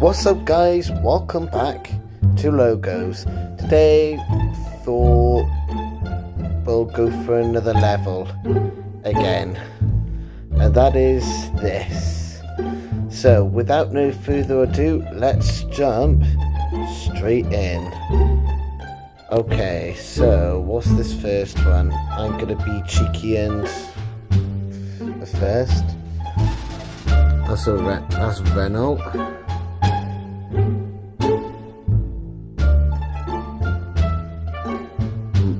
What's up guys, welcome back to Logos. Today thought we'll go for another level again and that is this. So without no further ado, let's jump straight in. Okay, so what's this first one? I'm gonna be cheeky and first. That's a Re that's Renault.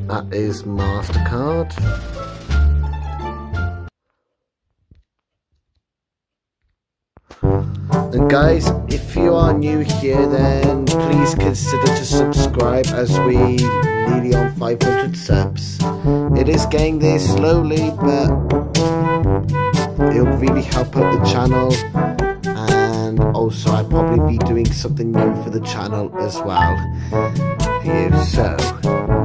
That is MasterCard. And guys, if you are new here, then please consider to subscribe as we nearly on 500 subs. It is getting there slowly, but it'll really help out the channel. And also, I'll probably be doing something new for the channel as well. For so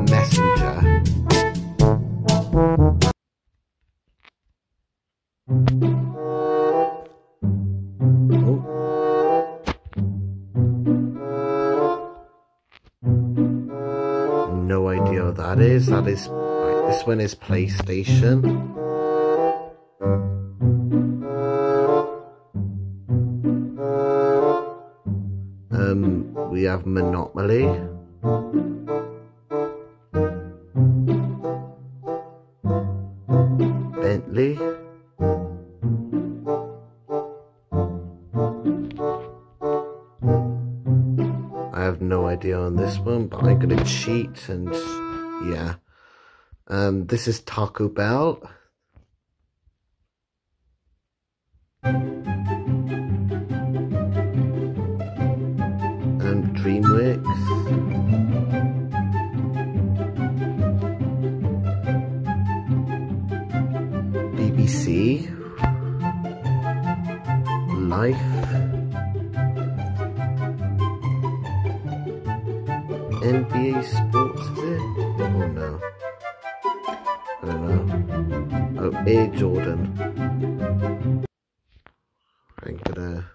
that is. That is right, this one is PlayStation. Um, we have Monopoly. Bentley. I have no idea on this one, but I'm gonna cheat and yeah. Um, this is Taco Bell. And DreamWorks. BBC. Life. NBA Sports, is it? Oh no. I don't know. Oh, Air Jordan. I'm gonna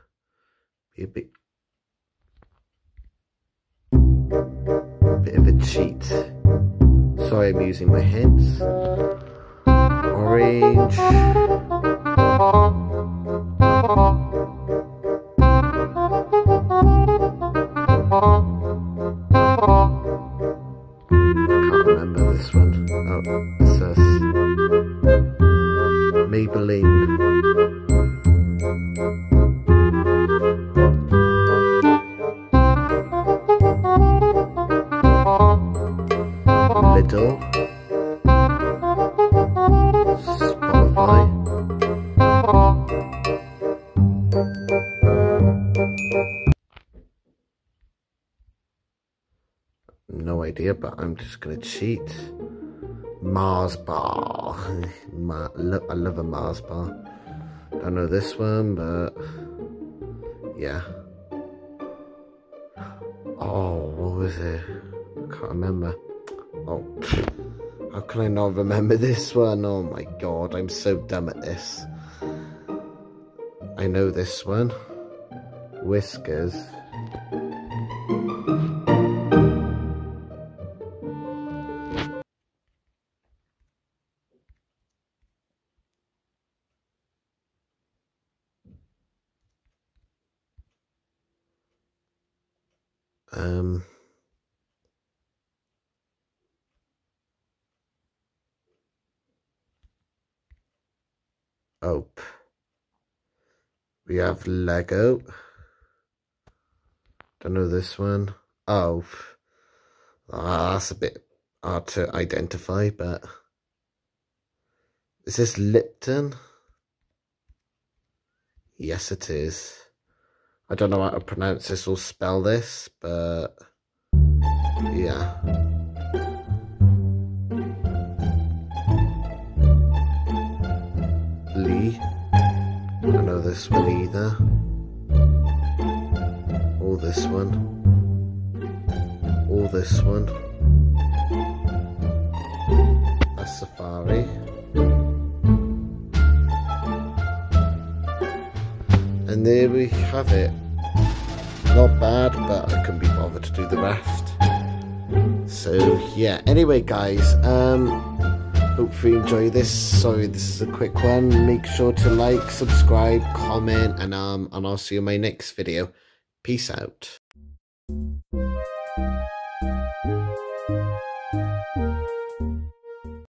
be a bit, bit of a cheat. Sorry, I'm using my hands. Orange. can't Lidl. Spotify. No idea, but I'm just gonna cheat. Mars bar. I love a Mars bar. Don't know this one, but yeah. Oh, what was it? I can't remember. Oh, how can I not remember this one? Oh my god, I'm so dumb at this. I know this one. Whiskas. Um, oh, we have Lego. Don't know this one. Oh, ah, that's a bit hard to identify, but is this Lipton? Yes, it is. I don't know how to pronounce this or spell this, but yeah. Lee. I know this one either. Or this one. Or this one. That's Safari. And there we have it. not bad, but I couldn't be bothered to do the rest. So yeah, anyway guys, um, hopefully you enjoy this. Sorry, this is a quick one. Make sure to like, subscribe, comment, and um, and I'll see you in my next video. Peace out.